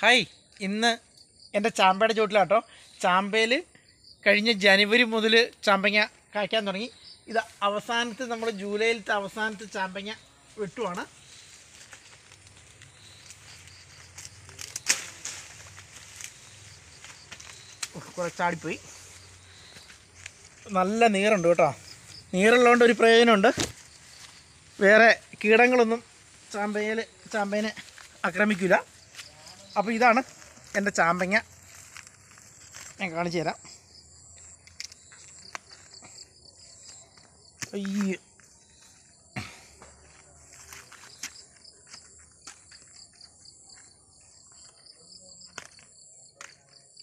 Hi ഇന്ന് എന്റെ ചാമ്പയുടെ ചുവട്ടിലാട്ടോ ചാമ്പയിൽ കഴിഞ്ഞ ജനുവരി മുതൽ ചാമ്പങ്ങ കായ്ക്കാൻ തുടങ്ങി. ഇത് അവസാനത്തെ നമ്മൾ ജൂലൈയിലത്തെ അവസാനത്തെ ചാമ്പങ്ങ വെട്ടുവാണ്. കുറെ ചാടിപ്പോയി. നല്ല നീറുണ്ട് കേട്ടോ. നീറുള്ളതുകൊണ്ട് ഒരു പ്രയോജനമുണ്ട്. വേറെ കീടങ്ങളൊന്നും ചാമ്പയിൽ ചാമ്പേനെ ആക്രമിക്കില്ല അപ്പോൾ ഇതാണ് എന്റെ ചാമ്പങ്ങ. ഞാൻ കാണിച്ചു തരാം. അയ്യോ.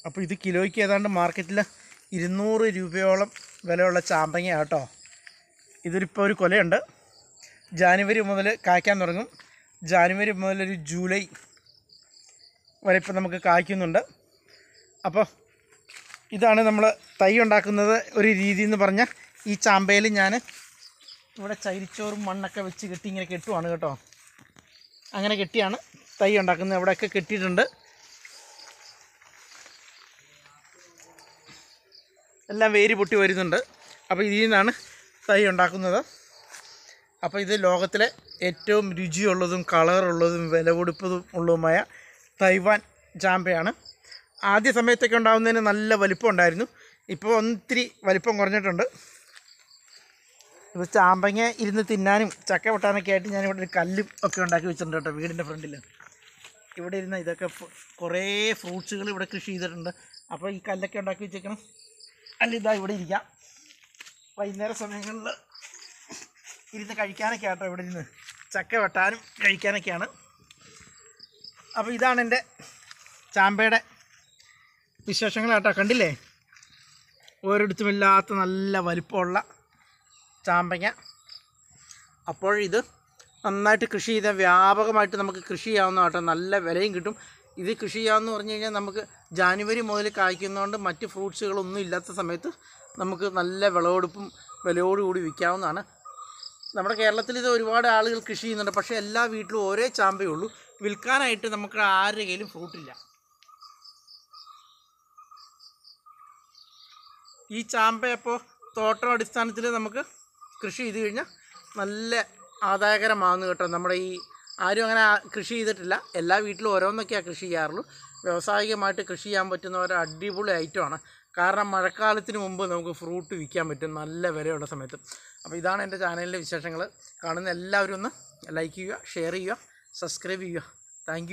അപ്പോൾ ഇത് കിലോയ്ക്ക് ഏതാണ്ട് മാർക്കറ്റിൽ ഇരുന്നൂറ് രൂപയോളം വിലയുള്ള ചാമ്പങ്ങ കേട്ടോ. ഇതിലിപ്പോൾ ഒരു കൊലയുണ്ട്. ജാനുവരി മുതൽ കായ്ക്കാൻ തുടങ്ങും. ജാനുവരി മുതൽ ഒരു ജൂലൈ വരെ ഇപ്പം നമുക്ക് കായ്ക്കുന്നുണ്ട്. അപ്പോൾ ഇതാണ് നമ്മൾ തൈ ഉണ്ടാക്കുന്നത് ഒരു രീതി എന്ന് പറഞ്ഞാൽ ഈ ചാമ്പയിൽ ഞാൻ ഇവിടെ ചരിച്ചോറും മണ്ണൊക്കെ വെച്ച് കെട്ടി ഇങ്ങനെ കെട്ടുവാണ് കേട്ടോ. അങ്ങനെ കെട്ടിയാണ് തൈ ഉണ്ടാക്കുന്നത്. ഇവിടെയൊക്കെ കെട്ടിയിട്ടുണ്ട്. എല്ലാം വേര് പൊട്ടി വരുന്നുണ്ട്. അപ്പോൾ ഇതിൽ നിന്നാണ് തൈ ഉണ്ടാക്കുന്നത്. അപ്പോൾ ഇത് ലോകത്തിലെ ഏറ്റവും രുചിയുള്ളതും കളറുള്ളതും വില കൊടുപ്പതും ഉള്ളതുമായ തൈവാൻ ചാമ്പയാണ് ആദ്യ സമയത്തൊക്കെ ഉണ്ടാകുന്നതിന് നല്ല വലിപ്പം ഉണ്ടായിരുന്നു ഇപ്പോൾ ഒത്തിരി വലിപ്പം കുറഞ്ഞിട്ടുണ്ട്. ഇപ്പോൾ ചാമ്പങ്ങ ഇരുന്ന് തിന്നാനും ചക്ക പൊട്ടാനൊക്കെ ആയിട്ട് ഞാനിവിടെ ഒരു കല്ലും ഒക്കെ ഉണ്ടാക്കി വെച്ചിട്ടുണ്ട് കേട്ടോ വീടിന്റെ ഫ്രണ്ടിൽ ഇവിടെ ഇരുന്ന് ഇതൊക്കെ കുറേ ഫ്രൂട്ട്സുകൾ ഇവിടെ കൃഷി ചെയ്തിട്ടുണ്ട്. അപ്പോൾ ഈ കല്ലൊക്കെ ഉണ്ടാക്കി വെച്ചേക്കണം. അല്ല ഇതാ ഇവിടെ ഇരിക്കാം. വൈകുന്നേര സമയങ്ങളിൽ ഇരുന്ന് കഴിക്കാനൊക്കെ ആട്ടോ ഇവിടെ ഇരുന്ന്. ചക്ക വെട്ടാനും കഴിക്കാനൊക്കെയാണ്. അപ്പോൾ ഇതാണ് എന്റെ ചാമ്പയുടെ വിശേഷങ്ങളാട്ടോ. കണ്ടില്ലേ? ഒരിടത്തുമില്ലാത്ത നല്ല വലിപ്പമുള്ള ചാമ്പങ്ങ. അപ്പോൾ ഇത് നന്നായിട്ട് കൃഷി ചെയ്താൽ വ്യാപകമായിട്ട് നമുക്ക് കൃഷി ചെയ്യാവുന്ന കേട്ടോ നല്ല വിലയും കിട്ടും. ഇത് കൃഷി ചെയ്യാമെന്ന് പറഞ്ഞു കഴിഞ്ഞാൽ നമുക്ക് ജാനുവരി മുതൽ കായ്ക്കുന്നതുകൊണ്ട് മറ്റ് ഫ്രൂട്ട്സുകളൊന്നും ഇല്ലാത്ത സമയത്ത് നമുക്ക് നല്ല വിളവെടുപ്പും വിലയോടുകൂടി വിൽക്കാവുന്നതാണ്. നമ്മുടെ കേരളത്തിൽ ഇത് ഒരുപാട് ആളുകൾ കൃഷി ചെയ്യുന്നുണ്ട്. പക്ഷേ എല്ലാ വീട്ടിലും ഒരേ ചാമ്പേ ഉള്ളൂ. വിൽക്കാനായിട്ട് നമുക്ക് ആരുടെ കയ്യിലും ഫ്രൂട്ടില്ല ഈ ചാമ്പ അപ്പോൾ തോട്ടം അടിസ്ഥാനത്തിൽ നമുക്ക് കൃഷി ചെയ്ത് കഴിഞ്ഞാൽ നല്ല ആദായകരമാകുന്നു കേട്ടോ. നമ്മുടെ ഈ ആരും അങ്ങനെ കൃഷി ചെയ്തിട്ടില്ല. എല്ലാ വീട്ടിലും ഓരോന്നൊക്കെയാണ് കൃഷി ചെയ്യാറുള്ളൂ. വ്യാവസായികമായിട്ട് കൃഷി ചെയ്യാൻ പറ്റുന്ന ഒരു അടിപൊളി ഐറ്റമാണ് കാരണം മഴക്കാലത്തിന് മുമ്പ് നമുക്ക് ഫ്രൂട്ട് വിൽക്കാൻ പറ്റും. നല്ല വിലയുള്ള സമയത്ത്. അപ്പോൾ ഇതാണ് എന്റെ ചാനലിന്റെ വിശേഷങ്ങൾ കാണുന്ന എല്ലാവരും ഒന്ന് ലൈക്ക് ചെയ്യുക ഷെയർ ചെയ്യുക. സബ്സ്ക്രൈബ് ചെയ്യുക. താങ്ക്